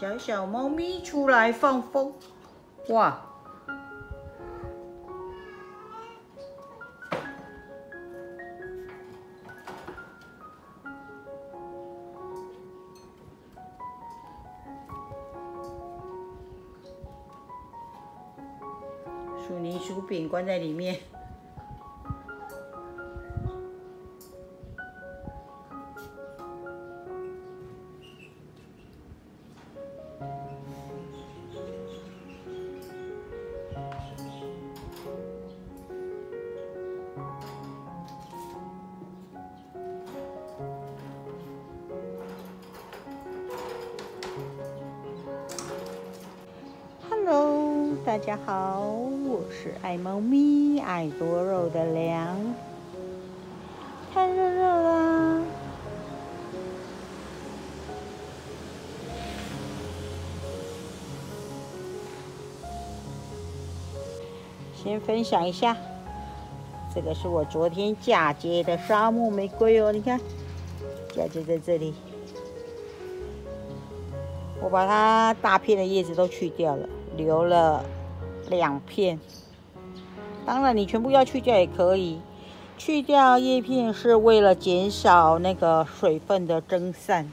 小小猫咪出来放风，哇！薯泥薯饼关在里面。大家好，我是爱猫咪、爱多肉的凉。太热热啦！先分享一下，这个是我昨天嫁接的沙漠玫瑰哦，你看，嫁接在这里。我把它大片的叶子都去掉了，留了两片。当然，你全部要去掉也可以。去掉叶片是为了减少那个水分的蒸散，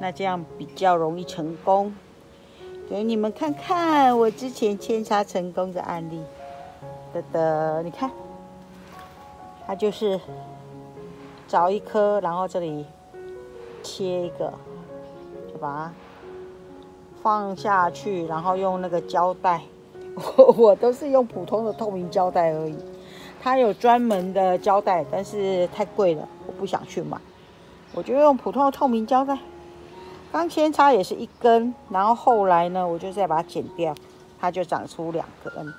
那这样比较容易成功。给你们看看我之前扦插成功的案例。的的，你看，它就是找一颗，然后这里切一个，就把。放下去，然后用那个胶带，我我都是用普通的透明胶带而已。它有专门的胶带，但是太贵了，我不想去买。我就用普通的透明胶带。刚扦插也是一根，然后后来呢，我就再把它剪掉，它就长出两根。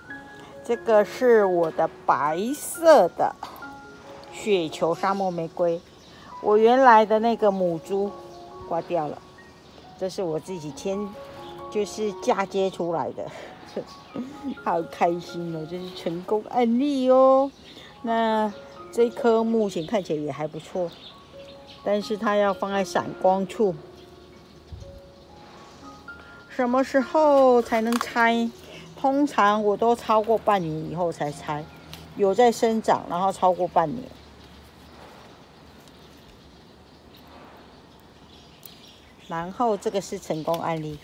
这个是我的白色的雪球沙漠玫瑰，我原来的那个母株挂掉了，这是我自己扦。就是嫁接出来的，好开心哦！这是成功案例哦。那这颗目前看起来也还不错，但是它要放在闪光处。什么时候才能拆？通常我都超过半年以后才拆，有在生长，然后超过半年。然后这个是成功案例。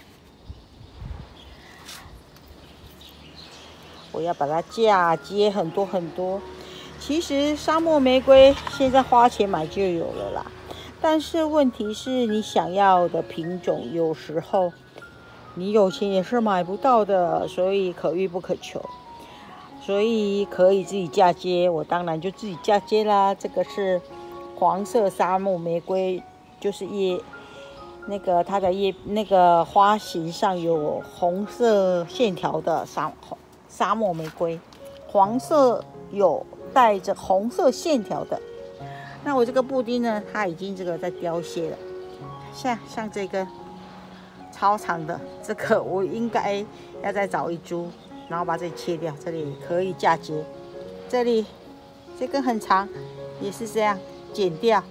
要把它嫁接很多很多。其实沙漠玫瑰现在花钱买就有了啦，但是问题是你想要的品种，有时候你有钱也是买不到的，所以可遇不可求。所以可以自己嫁接，我当然就自己嫁接啦。这个是黄色沙漠玫瑰，就是叶那个它的叶那个花型上有红色线条的沙红。沙漠玫瑰，黄色有带着红色线条的。那我这个布丁呢，它已经这个在凋谢了。像像这根超长的，这个我应该要再找一株，然后把这里切掉，这里可以嫁接。这里这根很长，也是这样剪掉，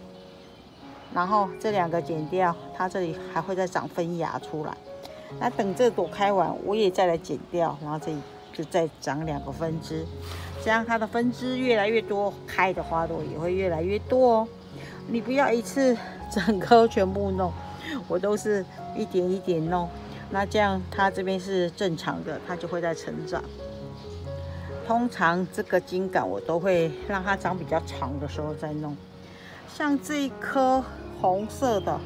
然后这两个剪掉，它这里还会再长分芽出来。那等这朵开完，我也再来剪掉，然后这里。就再长两个分支，这样它的分支越来越多，开的花朵也会越来越多哦。你不要一次整颗全部弄，我都是一点一点弄。那这样它这边是正常的，它就会在成长。通常这个茎杆我都会让它长比较长的时候再弄。像这一颗红色的，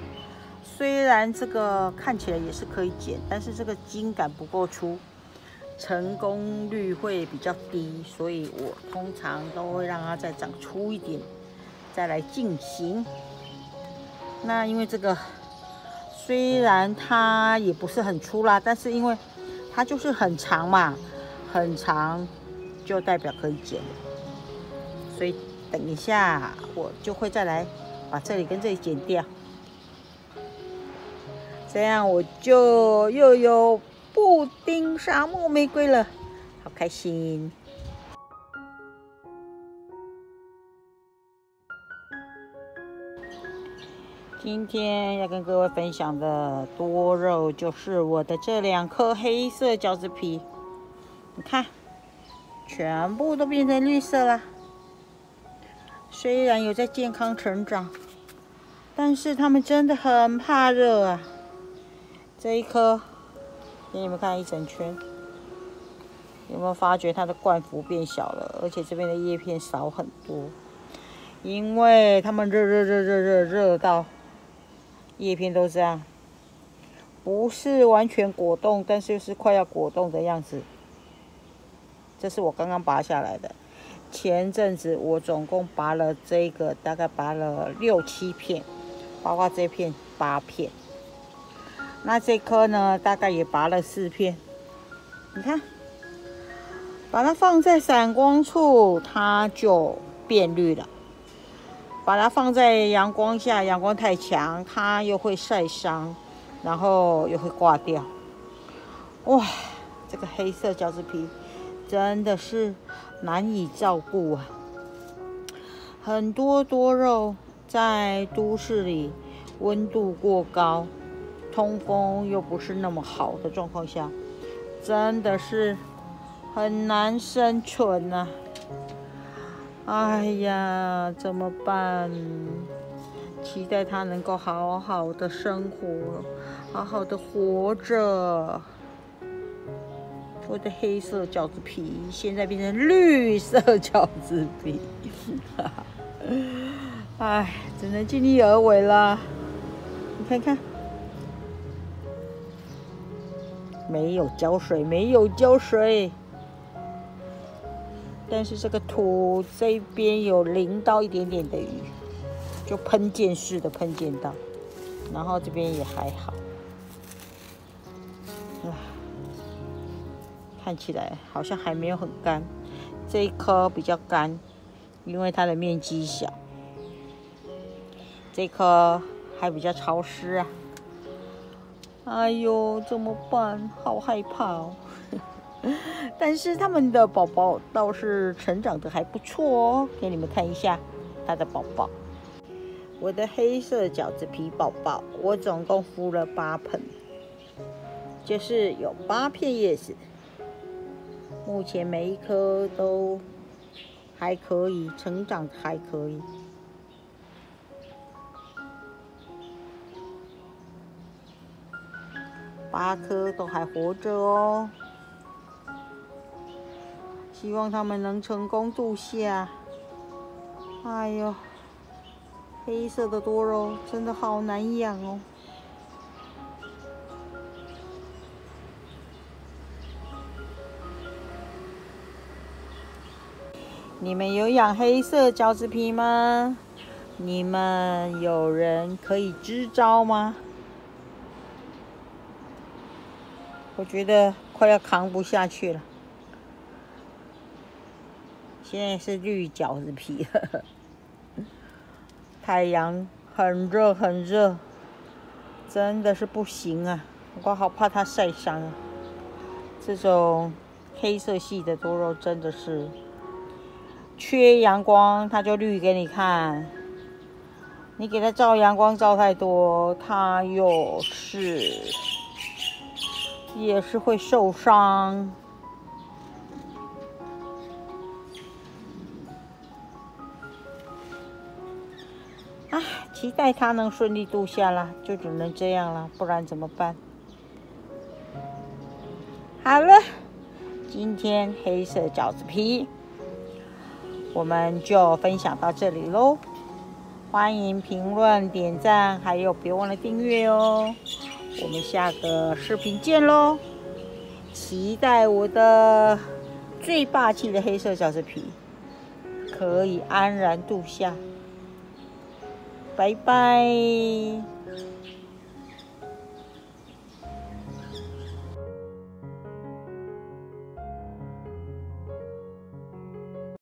虽然这个看起来也是可以剪，但是这个茎杆不够粗。成功率会比较低，所以我通常都会让它再长粗一点，再来进行。那因为这个虽然它也不是很粗啦，但是因为它就是很长嘛，很长就代表可以剪，所以等一下我就会再来把这里跟这里剪掉，这样我就又有。布丁沙漠玫瑰了，好开心！今天要跟各位分享的多肉就是我的这两颗黑色饺子皮，你看，全部都变成绿色了。虽然有在健康成长，但是它们真的很怕热啊。这一颗，给你们看一整圈，有没有发觉它的冠幅变小了？而且这边的叶片少很多，因为它们热热热热热热到。叶片都这样，不是完全果冻，但是又是快要果冻的样子。这是我刚刚拔下来的。前阵子我总共拔了这个，大概拔了六七片，包括这片八片。那这颗呢，大概也拔了四片。你看，把它放在闪光处，它就变绿了。把它放在阳光下，阳光太强，它又会晒伤，然后又会挂掉。哇，这个黑色饺子皮真的是难以照顾啊！很多多肉在都市里，温度过高，通风又不是那么好的状况下，真的是很难生存呐。哎呀，怎么办？期待他能够好好的生活，好好的活着。我的黑色饺子皮现在变成绿色饺子皮，哎，只能尽力而为了。你看看，没有浇水，没有浇水。但是这个土这边有淋到一点点的雨，就喷溅式的喷溅到，然后这边也还好，啊，看起来好像还没有很干，这一颗比较干，因为它的面积小，这颗还比较潮湿啊，哎呦，怎么办？好害怕哦。但是他们的宝宝倒是成长的还不错哦，给你们看一下它的宝宝。我的黑色饺子皮宝宝，我总共敷了八盆，就是有八片叶子。目前每一颗都还可以，成长还可以，八颗都还活着哦。希望他们能成功度夏。哎呦，黑色的多肉真的好难养哦。你们有养黑色饺子皮吗？你们有人可以支招吗？我觉得快要扛不下去了。现在是绿饺子皮，太阳很热很热，真的是不行啊！我好怕它晒伤啊。这种黑色系的多肉真的是缺阳光，它就绿给你看。你给它照阳光照太多，它又是也是会受伤。啊期待它能顺利度夏啦，就只能这样了，不然怎么办？好了，今天黑色饺子皮我们就分享到这里喽。欢迎评论、点赞，还有别忘了订阅哦。我们下个视频见喽！期待我的最霸气的黑色小视皮可以安然度夏。拜拜。